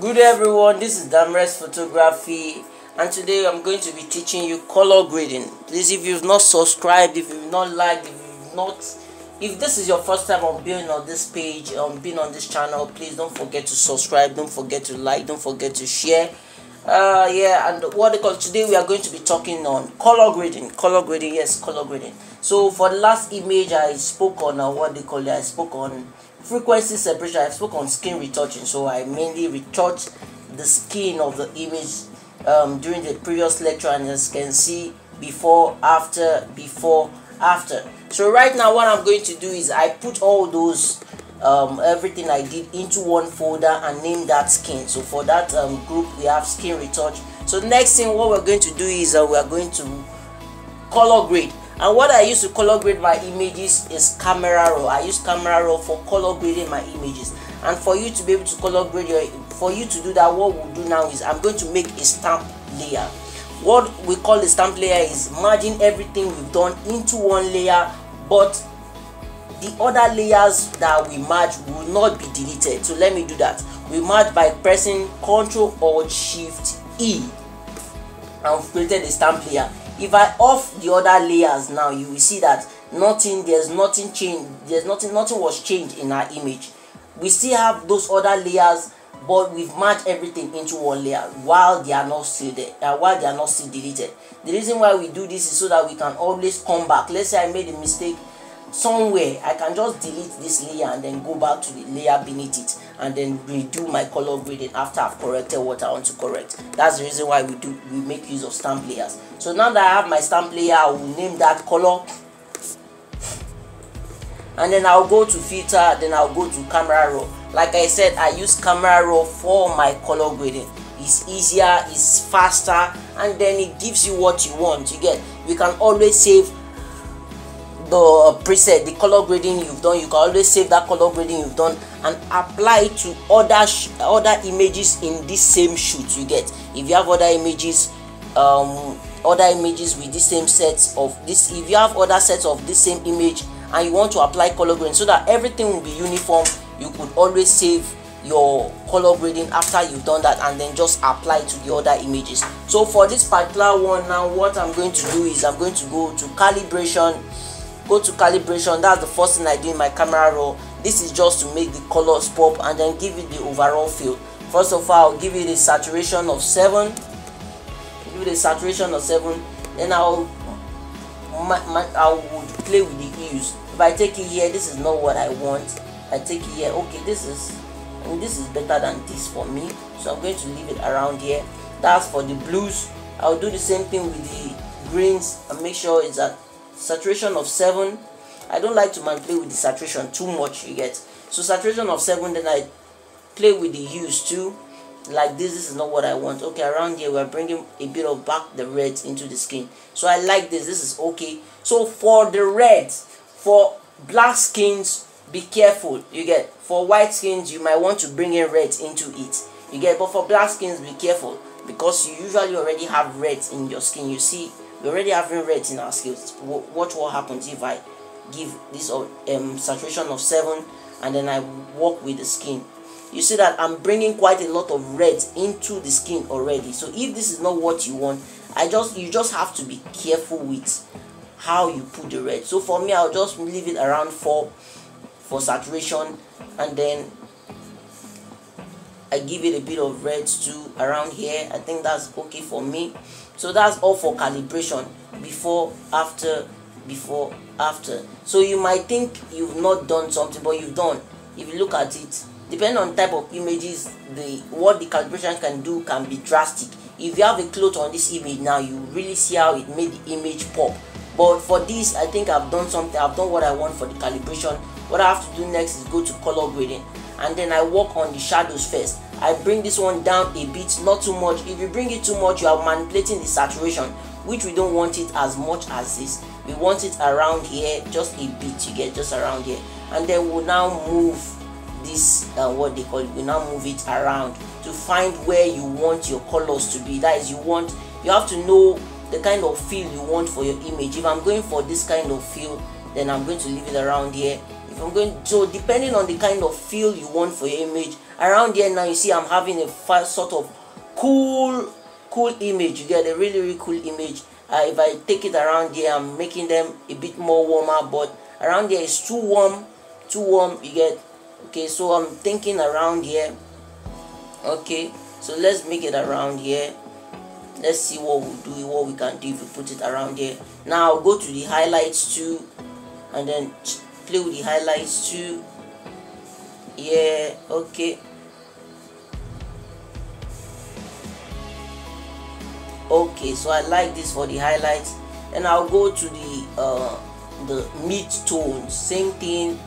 Good everyone, this is Damirez Photography and today I'm going to be teaching you color grading. Please if you've not subscribed, if you've not liked, if you've not if this is your first time on being on this page, on being on this channel, please don't forget to subscribe, don't forget to like, don't forget to share. Uh yeah, and what they call today we are going to be talking on color grading. Color grading, yes, color grading. So for the last image I spoke on uh, what they call it, I spoke on frequency separation i spoke on skin retouching so i mainly retouched the skin of the image um, during the previous lecture and as you can see before after before after. So right now what i'm going to do is i put all those um, everything i did into one folder and name that skin. So for that um, group we have skin retouch. So next thing what we're going to do is uh, we are going to color grade and what I use to color grade my images is camera raw. I use camera raw for color grading my images. And for you to be able to color grade your for you to do that what we'll do now is I'm going to make a stamp layer. What we call the stamp layer is merging everything we've done into one layer but the other layers that we merge will not be deleted. So let me do that. We merge by pressing ctrl alt shift e and we've created a stamp layer if i off the other layers now you will see that nothing there's nothing changed there's nothing nothing was changed in our image. We still have those other layers but we've merged everything into one layer while they are not still there uh, while they are not still deleted. The reason why we do this is so that we can always come back. Let's say i made a mistake somewhere i can just delete this layer and then go back to the layer beneath it and then redo my color grading after i've corrected what i want to correct. That's the reason why we do we make use of stamp layers. So now that i have my stamp layer i will name that color. And then i'll go to filter then i'll go to camera raw. Like i said i use camera raw for my color grading. It's easier it's faster and then it gives you what you want. You get you can always save the preset the color grading you've done you can always save that color grading you've done and apply to other other images in this same shoot you get. If you have other images um other images with the same sets of this if you have other sets of this same image and you want to apply color grading so that everything will be uniform you could always save your color grading after you've done that and then just apply to the other images. So for this particular one now what i'm going to do is i'm going to go to calibration go to calibration that's the first thing i do in my camera raw this is just to make the colors pop and then give it the overall feel. First of all i'll give it a saturation of 7 give it a saturation of 7 then i'll my, my, i would play with the hues if i take it here this is not what i want. I take it here okay this is and this is better than this for me. So i'm going to leave it around here. That's for the blues. I'll do the same thing with the greens and make sure it's at saturation of 7 i don't like to man play with the saturation too much you get. So saturation of 7 then i play with the hues too. Like this this is not what i want. Okay around here we're bringing a bit of back the red into the skin. So i like this this is okay. So for the red for black skins be careful you get. For white skins you might want to bring in red into it you get. But for black skins be careful because you usually already have red in your skin you see we already having reds in our skills. Watch what happens if i give this um saturation of 7 and then i work with the skin? You see that i'm bringing quite a lot of reds into the skin already. So if this is not what you want i just you just have to be careful with how you put the red. So for me i'll just leave it around 4 for saturation and then I give it a bit of red too around here. I think that's okay for me so that's all for calibration before after before after. So you might think you've not done something but you've done. If you look at it depending on type of images the what the calibration can do can be drastic. If you have a cloth on this image now you really see how it made the image pop. But for this i think i've done something i've done what i want for the calibration. What i have to do next is go to color grading. And then i work on the shadows first i bring this one down a bit not too much. If you bring it too much you are manipulating the saturation which we don't want it as much as this we want it around here just a bit you get just around here. And then we'll now move this uh, what they call it we now move it around to find where you want your colors to be. That is you want you have to know the kind of feel you want for your image. If i'm going for this kind of feel then i'm going to leave it around here i'm going so depending on the kind of feel you want for your image around here now you see i'm having a sort of cool cool image. You get a really really cool image. Uh, if i take it around here i'm making them a bit more warmer but around here is too warm too warm you get. Okay so i'm thinking around here. Okay so let's make it around here. Let's see what we'll do what we can do if we put it around here. Now I'll go to the highlights too and then play with the highlights too. Yeah okay. Okay so I like this for the highlights. And I'll go to the uh, the mid tones same thing.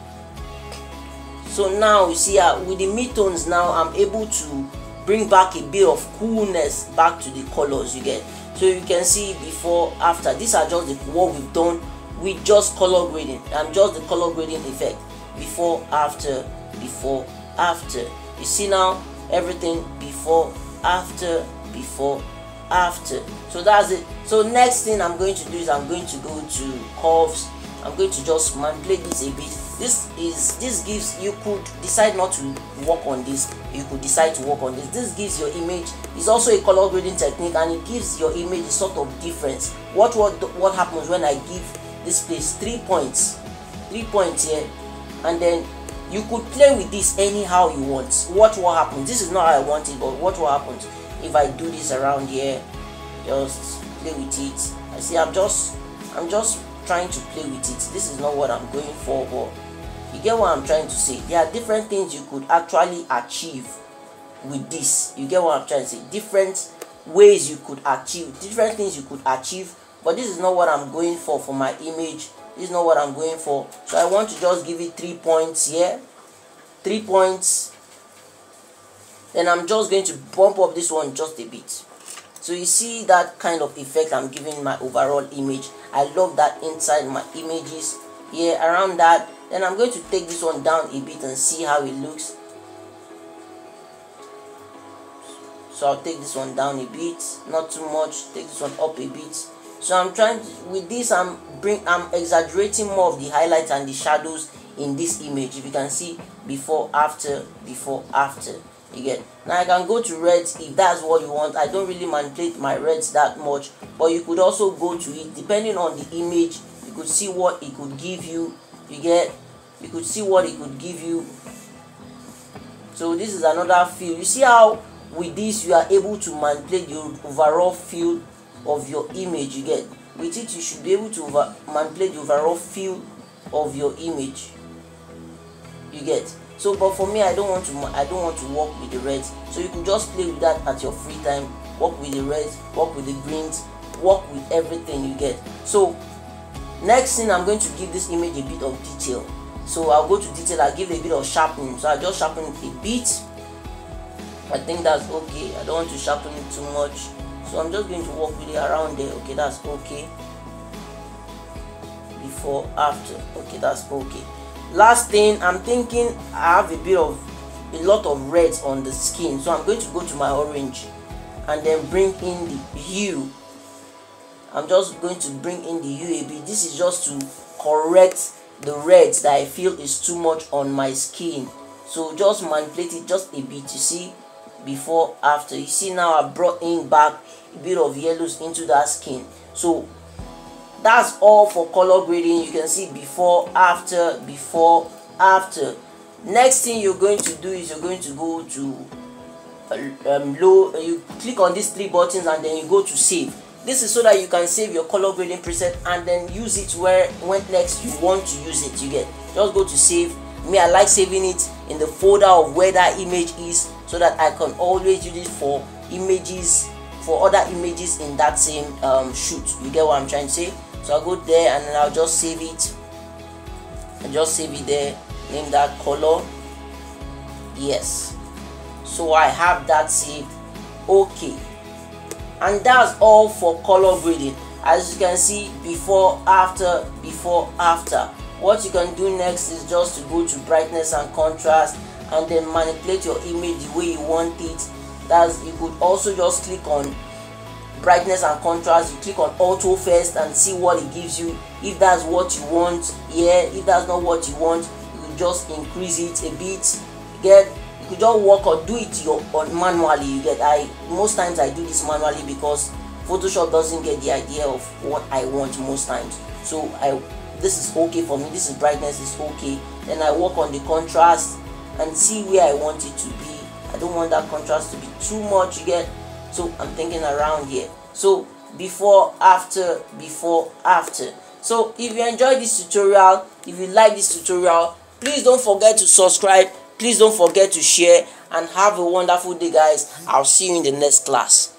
So now you see uh, with the mid tones now I'm able to bring back a bit of coolness back to the colors you get. So you can see before after these are just the, what we've done with just color grading. And just the color grading effect. Before after before after. You see now everything before after before after. So that's it. So next thing i'm going to do is i'm going to go to curves. I'm going to just manipulate this a bit. This is this gives you could decide not to work on this. You could decide to work on this. This gives your image. Is also a color grading technique and it gives your image a sort of difference. What what what happens when i give this place three points three points here and then you could play with this anyhow you want. What will happen? This is not how i want it but what will happen if i do this around here? Just play with it. I see i'm just i'm just trying to play with it. This is not what i'm going for but you get what i'm trying to say. There are different things you could actually achieve with this. You get what i'm trying to say? Different ways you could achieve different things you could achieve but this is not what i'm going for for my image. This is not what i'm going for. So i want to just give it three points here three points. Then i'm just going to bump up this one just a bit. So you see that kind of effect i'm giving my overall image. I love that inside my images. Here around that. Then I'm going to take this one down a bit and see how it looks. So I'll take this one down a bit. Not too much. Take this one up a bit so I'm trying to, with this I'm bring I'm exaggerating more of the highlights and the shadows in this image if you can see before after before after. You get? Now I can go to reds if that's what you want. I don't really manipulate my reds that much but you could also go to it depending on the image you could see what it could give you. You get? You could see what it could give you. So this is another feel you see how with this you are able to manipulate your overall feel of your image you get with it you should be able to over manipulate the overall feel of your image. You get? So but for me i don't want to i don't want to work with the reds so you can just play with that at your free time. Work with the reds work with the greens work with everything you get? So next thing i'm going to give this image a bit of detail. So i'll go to detail i'll give a bit of sharpening. So i just sharpen a bit. I think that's okay. I don't want to sharpen it too much so i'm just going to work it around there okay that's okay before after okay that's okay last thing i'm thinking i have a bit of a lot of reds on the skin so i'm going to go to my orange and then bring in the hue I'm just going to bring in the UAB. This is just to correct the reds that I feel is too much on my skin. So just manipulate it just a bit. You see, before, after. You see now I brought in back a bit of yellows into that skin. So that's all for color grading. You can see before, after, before, after. Next thing you're going to do is you're going to go to um, low. You click on these three buttons and then you go to save this is so that you can save your color grading preset and then use it where when next you want to use it you get just go to save me i like saving it in the folder of where that image is so that i can always use it for images for other images in that same um, shoot. You get what i'm trying to say? So i'll go there and then i'll just save it. And just save it there name that color. Yes. So i have that saved. Okay. And that's all for color grading. As you can see before after before after. What you can do next is just to go to brightness and contrast and then manipulate your image the way you want it. That's you could also just click on brightness and contrast. You click on auto first and see what it gives you. If that's what you want yeah. If that's not what you want you can just increase it a bit. Get you could just work or do it your on manually. You get i most times i do this manually because photoshop doesn't get the idea of what i want most times. So i this is okay for me. This is brightness is okay. Then i work on the contrast and see where i want it to be. I don't want that contrast to be too much you get? So i'm thinking around here. So before after before after. So if you enjoyed this tutorial if you like this tutorial please don't forget to subscribe. Please don't forget to share. And have a wonderful day guys. I'll see you in the next class